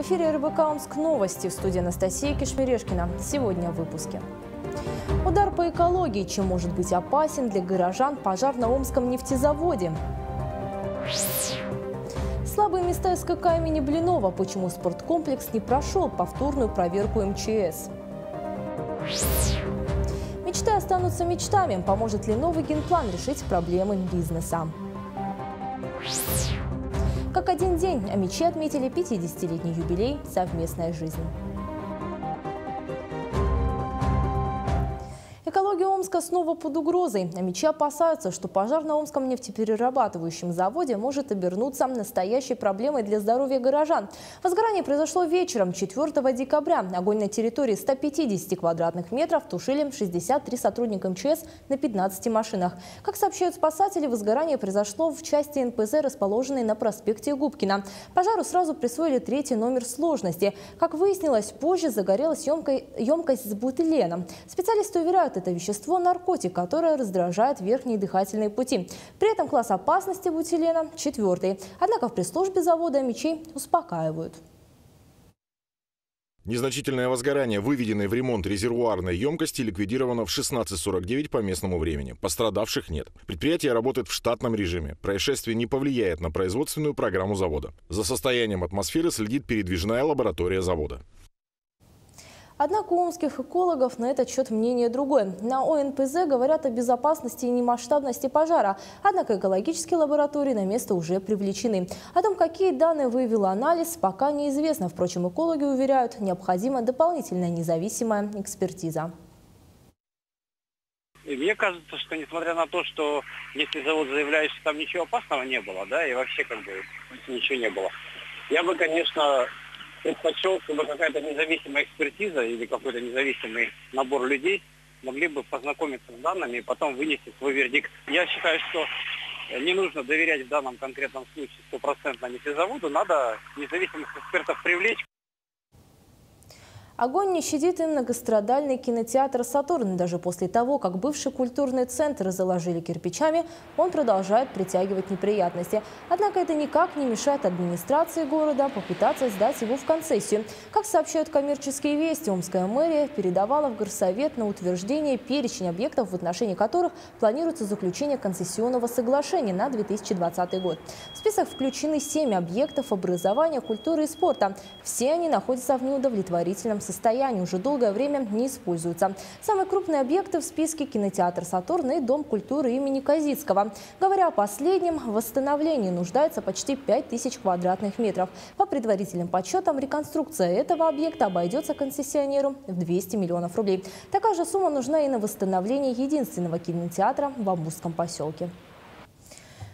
В эфире РБК Омск новости в студии Анастасия Кишмерешкина. Сегодня в выпуске. Удар по экологии, чем может быть опасен для горожан пожар на Омском нефтезаводе. Слабые места СКК имени Блинова. Почему спорткомплекс не прошел повторную проверку МЧС. Мечты останутся мечтами. Поможет ли новый генплан решить проблемы бизнеса? Как один день, а мечи отметили 50-летний юбилей «Совместная жизнь». Экология Омска снова под угрозой. Мечи опасаются, что пожар на Омском нефтеперерабатывающем заводе может обернуться настоящей проблемой для здоровья горожан. Возгорание произошло вечером 4 декабря. Огонь на территории 150 квадратных метров тушили 63 сотрудника МЧС на 15 машинах. Как сообщают спасатели, возгорание произошло в части НПЗ, расположенной на проспекте Губкина. Пожару сразу присвоили третий номер сложности. Как выяснилось, позже загорелась емкость с бутиленом. Специалисты уверяют, это вещество – наркотик, которое раздражает верхние дыхательные пути. При этом класс опасности бутилена – четвертый. Однако в пресс-службе завода мечей успокаивают. Незначительное возгорание, выведенное в ремонт резервуарной емкости, ликвидировано в 16.49 по местному времени. Пострадавших нет. Предприятие работает в штатном режиме. Происшествие не повлияет на производственную программу завода. За состоянием атмосферы следит передвижная лаборатория завода. Однако у омских экологов на этот счет мнение другое. На ОНПЗ говорят о безопасности и немасштабности пожара, однако экологические лаборатории на место уже привлечены. О том, какие данные выявил анализ, пока неизвестно. Впрочем, экологи уверяют, необходима дополнительная независимая экспертиза. Мне кажется, что несмотря на то, что если завод заявляет, что там ничего опасного не было, да, и вообще как бы ничего не было, я бы, конечно, предпочел, чтобы какая-то независимая экспертиза или какой-то независимый набор людей могли бы познакомиться с данными и потом вынести свой вердикт. Я считаю, что не нужно доверять в данном конкретном случае стопроцентно нефтезаводу, надо независимых экспертов привлечь. Огонь не щадит и многострадальный кинотеатр «Сатурн». Даже после того, как бывший культурный центр заложили кирпичами, он продолжает притягивать неприятности. Однако это никак не мешает администрации города попытаться сдать его в концессию. Как сообщают коммерческие вести, Омская мэрия передавала в горсовет на утверждение перечень объектов, в отношении которых планируется заключение концессионного соглашения на 2020 год. В список включены семь объектов образования, культуры и спорта. Все они находятся в неудовлетворительном состоянии состоянии, уже долгое время не используются. Самые крупные объекты в списке – кинотеатр «Сатурн» и Дом культуры имени Казицкого. Говоря о последнем, в восстановлении нуждается почти 5000 квадратных метров. По предварительным подсчетам, реконструкция этого объекта обойдется концессионеру в 200 миллионов рублей. Такая же сумма нужна и на восстановление единственного кинотеатра в Амурском поселке.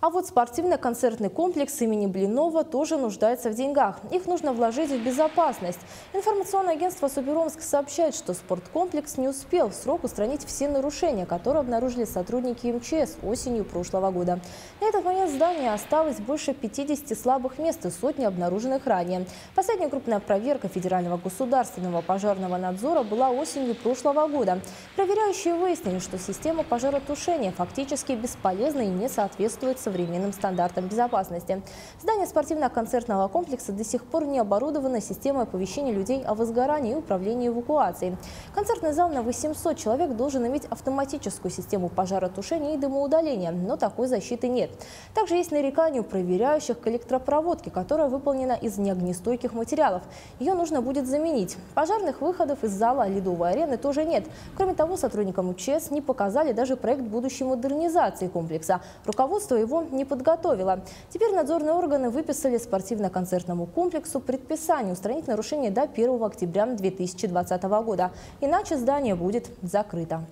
А вот спортивно-концертный комплекс имени Блинова тоже нуждается в деньгах. Их нужно вложить в безопасность. Информационное агентство «Суперомск» сообщает, что спорткомплекс не успел в срок устранить все нарушения, которые обнаружили сотрудники МЧС осенью прошлого года. На этот момент здание осталось больше 50 слабых мест и сотни обнаруженных ранее. Последняя крупная проверка Федерального государственного пожарного надзора была осенью прошлого года. Проверяющие выяснили, что система пожаротушения фактически бесполезна и не соответствует современным стандартам безопасности. Здание спортивно-концертного комплекса до сих пор не оборудовано системой оповещения людей о возгорании и управлении эвакуацией. Концертный зал на 800 человек должен иметь автоматическую систему пожаротушения и дымоудаления, но такой защиты нет. Также есть нарекания у проверяющих к электропроводке, которая выполнена из неогнестойких материалов. Ее нужно будет заменить. Пожарных выходов из зала ледовой арены тоже нет. Кроме того, сотрудникам УЧС не показали даже проект будущей модернизации комплекса. Руководство его не подготовила. Теперь надзорные органы выписали спортивно-концертному комплексу предписание устранить нарушение до 1 октября 2020 года. Иначе здание будет закрыто.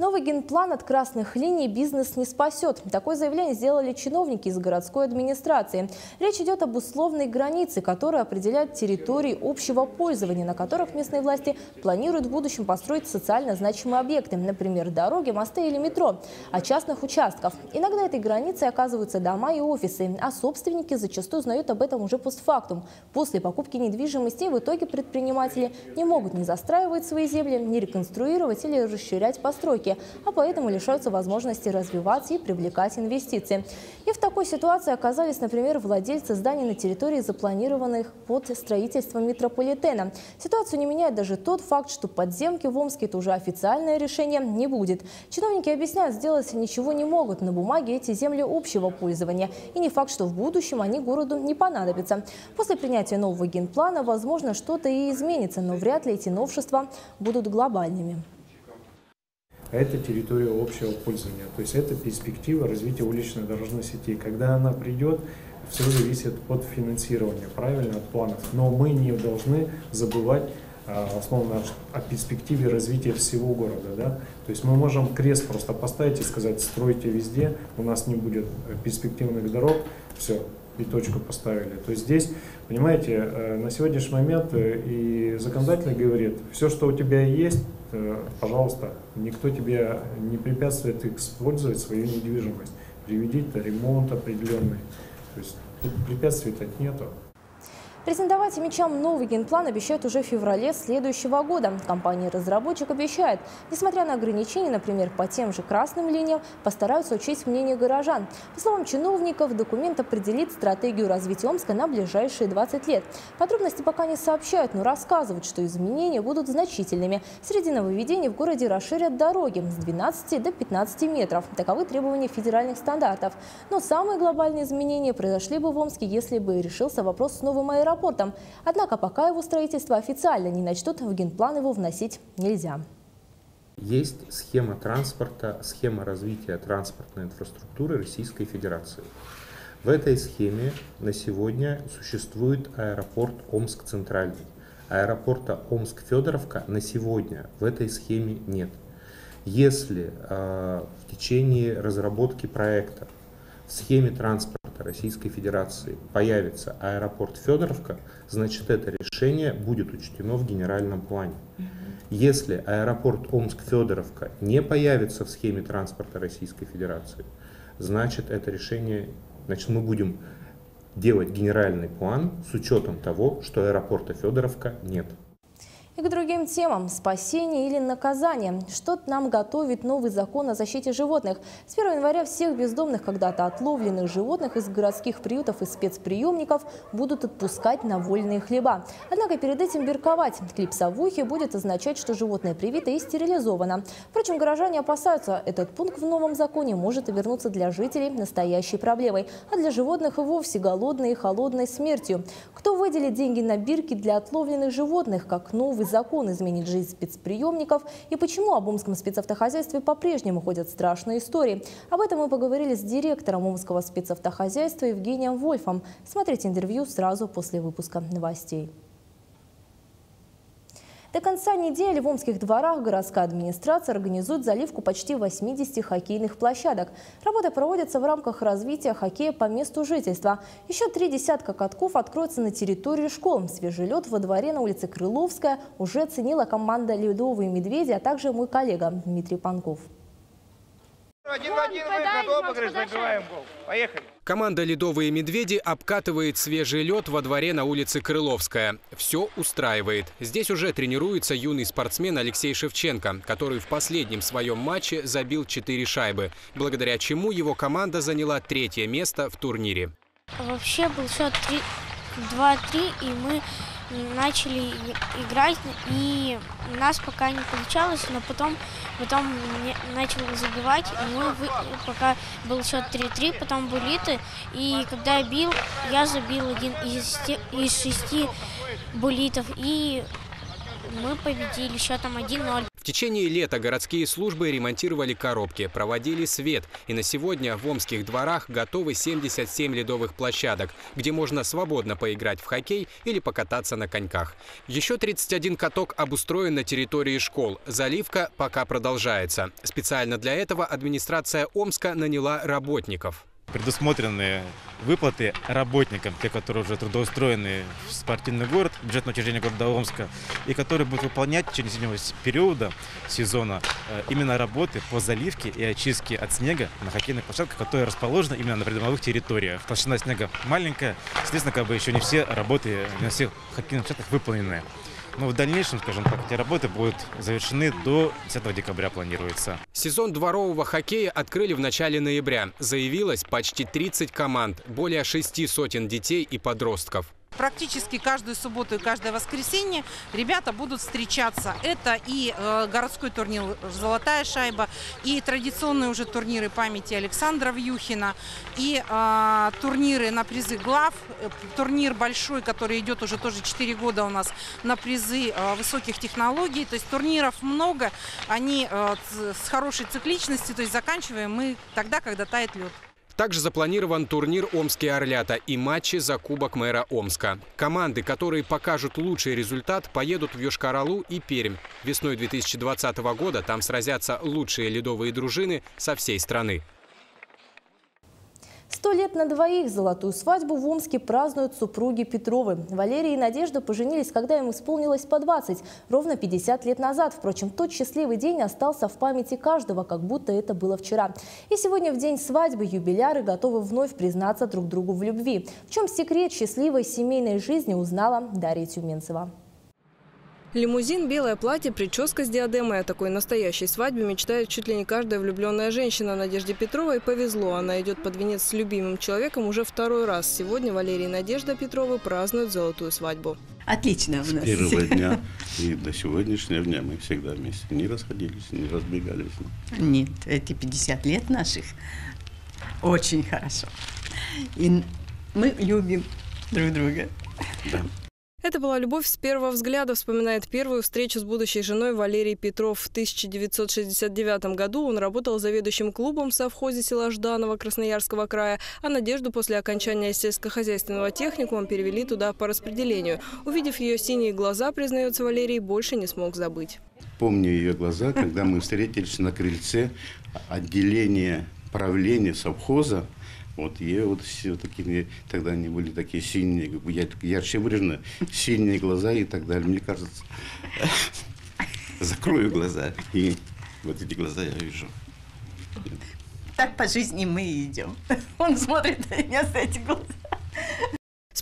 Новый генплан от красных линий бизнес не спасет. Такое заявление сделали чиновники из городской администрации. Речь идет об условной границе, которая определяет территории общего пользования, на которых местные власти планируют в будущем построить социально значимые объекты, например, дороги, мосты или метро, а частных участков. Иногда этой границей оказываются дома и офисы, а собственники зачастую знают об этом уже постфактум. После покупки недвижимости в итоге предприниматели не могут не застраивать свои земли, не реконструировать или расширять постройки. Риски, а поэтому лишаются возможности развиваться и привлекать инвестиции. И в такой ситуации оказались, например, владельцы зданий на территории, запланированных под строительством метрополитена. Ситуацию не меняет даже тот факт, что подземки в Омске – это уже официальное решение не будет. Чиновники объясняют, сделать ничего не могут. На бумаге эти земли общего пользования. И не факт, что в будущем они городу не понадобятся. После принятия нового генплана, возможно, что-то и изменится, но вряд ли эти новшества будут глобальными. Это территория общего пользования, то есть это перспектива развития уличной дорожной сети. Когда она придет, все зависит от финансирования, правильно, от планов. Но мы не должны забывать а, основно о перспективе развития всего города. Да? То есть мы можем крест просто поставить и сказать, стройте везде, у нас не будет перспективных дорог, все, и точку поставили. То есть здесь, понимаете, э, на сегодняшний момент э, и законодатель говорит, все, что у тебя есть, пожалуйста, никто тебе не препятствует использовать свою недвижимость, приведите ремонт определенный. То есть препятствий-то нету. Презентовать мечам новый генплан обещают уже в феврале следующего года. Компания-разработчик обещает, несмотря на ограничения, например, по тем же красным линиям, постараются учесть мнение горожан. По словам чиновников, документ определит стратегию развития Омска на ближайшие 20 лет. Подробности пока не сообщают, но рассказывают, что изменения будут значительными. Среди нововведений в городе расширят дороги с 12 до 15 метров. Таковы требования федеральных стандартов. Но самые глобальные изменения произошли бы в Омске, если бы решился вопрос с новым аэропортом аэропортом. Однако пока его строительство официально не начнут, в генплан его вносить нельзя. Есть схема транспорта, схема развития транспортной инфраструктуры Российской Федерации. В этой схеме на сегодня существует аэропорт Омск-Центральный. Аэропорта Омск-Федоровка на сегодня в этой схеме нет. Если э, в течение разработки проекта в схеме транспорта Российской Федерации появится аэропорт Федоровка, значит это решение будет учтено в генеральном плане. Если аэропорт Омск-Федоровка не появится в схеме транспорта Российской Федерации, значит это решение, значит мы будем делать генеральный план с учетом того, что аэропорта Федоровка нет. И к другим темам – спасение или наказание. Что нам готовит новый закон о защите животных? С 1 января всех бездомных, когда-то отловленных животных из городских приютов и спецприемников будут отпускать на вольные хлеба. Однако перед этим берковать. Клипсовухи будет означать, что животное привито и стерилизовано. Впрочем, горожане опасаются, этот пункт в новом законе может обернуться для жителей настоящей проблемой, а для животных и вовсе голодной и холодной смертью. Кто выделит деньги на бирки для отловленных животных, как новый закон изменит жизнь спецприемников и почему об Омском спецавтохозяйстве по-прежнему ходят страшные истории. Об этом мы поговорили с директором Омского спецавтохозяйства Евгением Вольфом. Смотрите интервью сразу после выпуска новостей. До конца недели в Омских дворах городская администрация организует заливку почти 80 хоккейных площадок. Работы проводятся в рамках развития хоккея по месту жительства. Еще три десятка катков откроются на территории школ. Свежий лед во дворе на улице Крыловская уже оценила команда «Ледовые медведи», а также мой коллега Дмитрий Панков. Один в один вы готовы, забиваем гол. Поехали. Команда «Ледовые медведи» обкатывает свежий лед во дворе на улице Крыловская. Все устраивает. Здесь уже тренируется юный спортсмен Алексей Шевченко, который в последнем своем матче забил 4 шайбы, благодаря чему его команда заняла третье место в турнире. Вообще был счет 2-3, и мы начали играть, и у нас пока не получалось, но потом, потом начал забивать, и мы вы, пока был счет 3-3, потом булиты, и когда я бил, я забил один из, из шести булитов, и мы победили счетом 1-0. В течение лета городские службы ремонтировали коробки, проводили свет. И на сегодня в омских дворах готовы 77 ледовых площадок, где можно свободно поиграть в хоккей или покататься на коньках. Еще 31 каток обустроен на территории школ. Заливка пока продолжается. Специально для этого администрация Омска наняла работников предусмотрены выплаты работникам, те, которые уже трудоустроены в спортивный город, бюджетное учреждение города Омска, и которые будут выполнять в течение зимнего периода сезона э, именно работы по заливке и очистке от снега на хоккейных площадках, которые расположены именно на придомовых территориях. Толщина снега маленькая, соответственно, как бы еще не все работы на всех хоккейных площадках выполнены. Но в дальнейшем, скажем так, эти работы будут завершены до 10 декабря планируется. Сезон дворового хоккея открыли в начале ноября. Заявилось почти 30 команд, более шести сотен детей и подростков. Практически каждую субботу и каждое воскресенье ребята будут встречаться. Это и э, городской турнир «Золотая шайба», и традиционные уже турниры памяти Александра Вьюхина, и э, турниры на призы глав, э, турнир большой, который идет уже тоже 4 года у нас на призы э, высоких технологий. То есть турниров много, они э, с хорошей цикличностью, то есть заканчиваем мы тогда, когда тает лед. Также запланирован турнир «Омские Орлята» и матчи за Кубок мэра Омска. Команды, которые покажут лучший результат, поедут в Йошкар-Олу и Пермь. Весной 2020 года там сразятся лучшие ледовые дружины со всей страны. Сто лет на двоих золотую свадьбу в Омске празднуют супруги Петровы. Валерия и Надежда поженились, когда им исполнилось по 20, ровно 50 лет назад. Впрочем, тот счастливый день остался в памяти каждого, как будто это было вчера. И сегодня в день свадьбы юбиляры готовы вновь признаться друг другу в любви. В чем секрет счастливой семейной жизни узнала Дарья Тюменцева. Лимузин, белое платье, прическа с диадемой. О такой настоящей свадьбе мечтает чуть ли не каждая влюбленная женщина. Надежде Петровой повезло. Она идет под венец с любимым человеком уже второй раз. Сегодня Валерий и Надежда Петровы празднуют золотую свадьбу. Отлично у нас. С первого дня и до сегодняшнего дня мы всегда вместе. Не расходились, не разбегались. Нет, эти 50 лет наших очень хорошо. И мы любим друг друга. Да. Это была любовь с первого взгляда, вспоминает первую встречу с будущей женой Валерий Петров. В 1969 году он работал заведующим клубом в совхозе села Жданова Красноярского края, а Надежду после окончания сельскохозяйственного техникума перевели туда по распределению. Увидев ее синие глаза, признается Валерий, больше не смог забыть. Помню ее глаза, когда мы встретились на крыльце отделения правления совхоза вот ей вот все такие, тогда они были такие синие, ярче выражены, синие глаза и так далее. Мне кажется, закрою глаза, и вот эти глаза я вижу. Так по жизни мы и идем. Он смотрит на меня с этих глаз.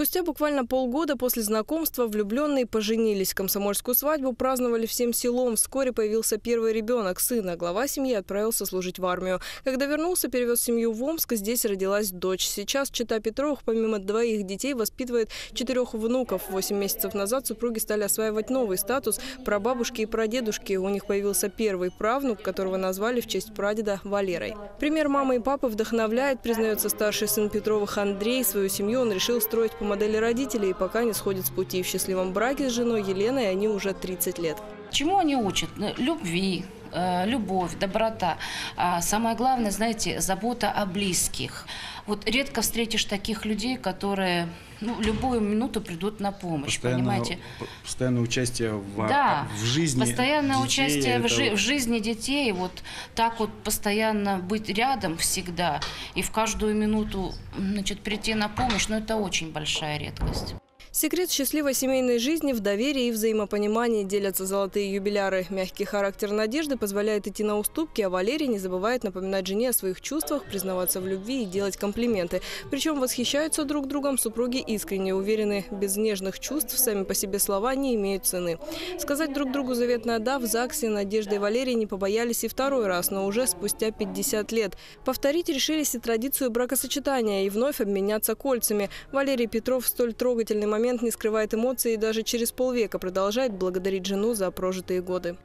Спустя буквально полгода после знакомства влюбленные поженились. Комсомольскую свадьбу праздновали всем селом. Вскоре появился первый ребенок, сына. Глава семьи отправился служить в армию. Когда вернулся, перевез семью в Омск. Здесь родилась дочь. Сейчас Чита Петровых помимо двоих детей воспитывает четырех внуков. Восемь месяцев назад супруги стали осваивать новый статус прабабушки и прадедушки. У них появился первый правнук, которого назвали в честь прадеда Валерой. Пример мамы и папы вдохновляет, признается старший сын Петровых Андрей. Свою семью он решил строить по модели родителей и пока не сходит с пути. В счастливом браке с женой Еленой они уже 30 лет. Чему они учат? Ну, любви, э, любовь, доброта. А самое главное, знаете, забота о близких. Вот редко встретишь таких людей, которые ну, любую минуту придут на помощь, постоянно, понимаете? Постоянное участие в, да, в жизни постоянное детей, участие в, жи- в жизни детей, вот так вот постоянно быть рядом всегда и в каждую минуту, значит, прийти на помощь, но ну, это очень большая редкость. Секрет счастливой семейной жизни в доверии и взаимопонимании делятся золотые юбиляры. Мягкий характер Надежды позволяет идти на уступки, а Валерий не забывает напоминать жене о своих чувствах, признаваться в любви и делать комплименты. Причем восхищаются друг другом супруги искренне уверены, без нежных чувств сами по себе слова не имеют цены. Сказать друг другу заветное «да» в ЗАГСе Надежда и Валерий не побоялись и второй раз, но уже спустя 50 лет. Повторить решились и традицию бракосочетания и вновь обменяться кольцами. Валерий Петров столь трогательный момент момент не скрывает эмоций и даже через полвека продолжает благодарить жену за прожитые годы.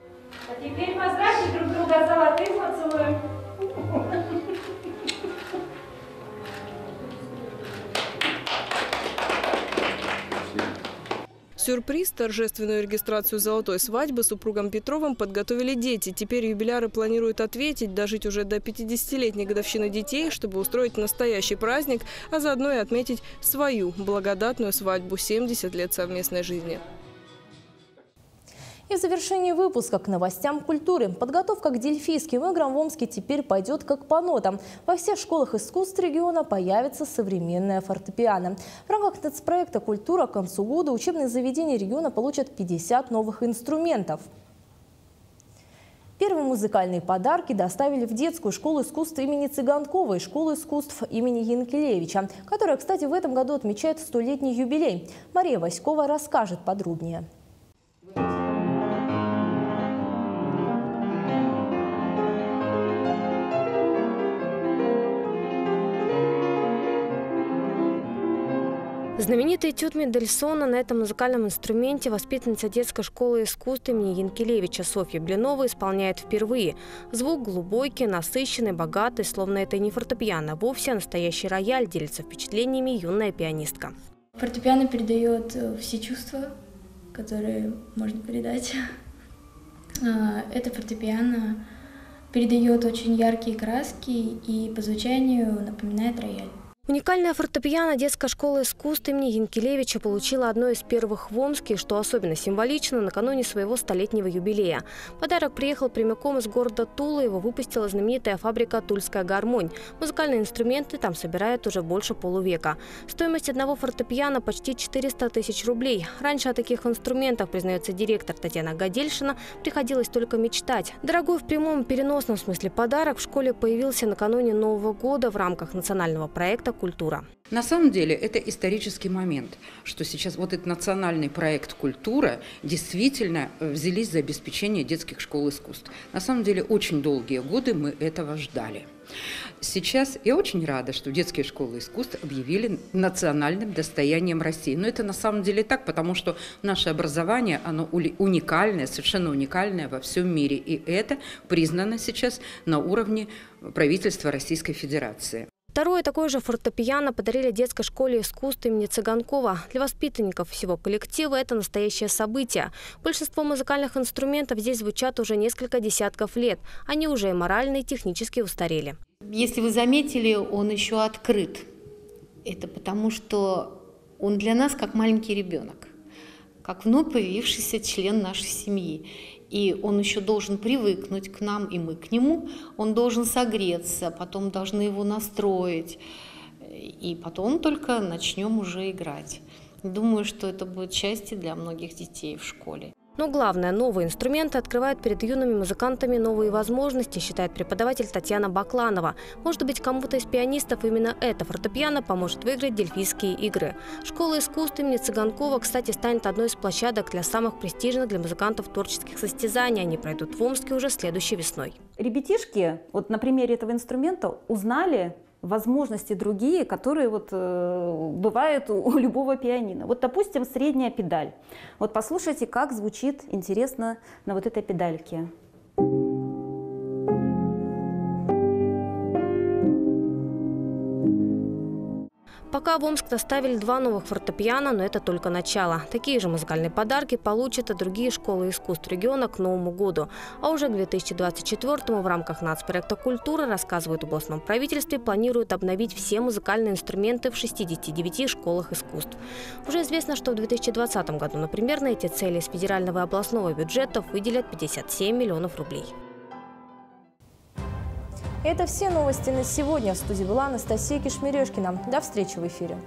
А теперь поздравьте друг друга золотым поцелуем. Сюрприз, торжественную регистрацию золотой свадьбы супругам Петровым подготовили дети. Теперь юбиляры планируют ответить, дожить уже до 50-летней годовщины детей, чтобы устроить настоящий праздник, а заодно и отметить свою благодатную свадьбу 70 лет совместной жизни. И в завершении выпуска к новостям культуры. Подготовка к дельфийским играм в Омске теперь пойдет как по нотам. Во всех школах искусств региона появится современная фортепиано. В рамках нацпроекта «Культура» к концу года учебные заведения региона получат 50 новых инструментов. Первые музыкальные подарки доставили в детскую школу искусств имени Цыганкова и школу искусств имени Янкелевича, которая, кстати, в этом году отмечает столетний юбилей. Мария Васькова расскажет подробнее. Знаменитый этюд Мендельсона на этом музыкальном инструменте воспитанница детской школы искусств имени Янкелевича Софья Блинова исполняет впервые. Звук глубокий, насыщенный, богатый, словно это не фортепиано, а вовсе настоящий рояль, делится впечатлениями юная пианистка. Фортепиано передает э, все чувства, которые можно передать. А, это фортепиано передает очень яркие краски и по звучанию напоминает рояль. Уникальная фортепиано детская школа искусств имени Янкелевича получила одно из первых в Омске, что особенно символично, накануне своего столетнего юбилея. Подарок приехал прямиком из города Тула, его выпустила знаменитая фабрика «Тульская гармонь». Музыкальные инструменты там собирают уже больше полувека. Стоимость одного фортепиано почти 400 тысяч рублей. Раньше о таких инструментах, признается директор Татьяна Гадельшина, приходилось только мечтать. Дорогой в прямом переносном смысле подарок в школе появился накануне Нового года в рамках национального проекта культура. На самом деле это исторический момент, что сейчас вот этот национальный проект «Культура» действительно э, взялись за обеспечение детских школ искусств. На самом деле очень долгие годы мы этого ждали. Сейчас я очень рада, что детские школы искусств объявили национальным достоянием России. Но это на самом деле так, потому что наше образование, оно уникальное, совершенно уникальное во всем мире. И это признано сейчас на уровне правительства Российской Федерации. Второе такое же фортепиано подарили детской школе искусств имени Цыганкова. Для воспитанников всего коллектива это настоящее событие. Большинство музыкальных инструментов здесь звучат уже несколько десятков лет. Они уже и морально, и технически устарели. Если вы заметили, он еще открыт. Это потому, что он для нас как маленький ребенок, как вновь появившийся член нашей семьи и он еще должен привыкнуть к нам, и мы к нему, он должен согреться, потом должны его настроить, и потом только начнем уже играть. Думаю, что это будет счастье для многих детей в школе. Но главное, новые инструменты открывают перед юными музыкантами новые возможности, считает преподаватель Татьяна Бакланова. Может быть, кому-то из пианистов именно это фортепиано поможет выиграть дельфийские игры. Школа искусств имени Цыганкова, кстати, станет одной из площадок для самых престижных для музыкантов творческих состязаний. Они пройдут в Омске уже следующей весной. Ребятишки вот на примере этого инструмента узнали возможности другие, которые вот, э, бывают у, у любого пианино. Вот, допустим, средняя педаль. Вот послушайте, как звучит интересно на вот этой педальке. Пока в Омск доставили два новых фортепиано, но это только начало. Такие же музыкальные подарки получат и другие школы искусств региона к Новому году. А уже к 2024 в рамках нацпроекта «Культура», рассказывают в областном правительстве, планируют обновить все музыкальные инструменты в 69 школах искусств. Уже известно, что в 2020 году, например, на эти цели из федерального и областного бюджетов выделят 57 миллионов рублей. Это все новости на сегодня. В студии была Анастасия Кишмерешкина. До встречи в эфире.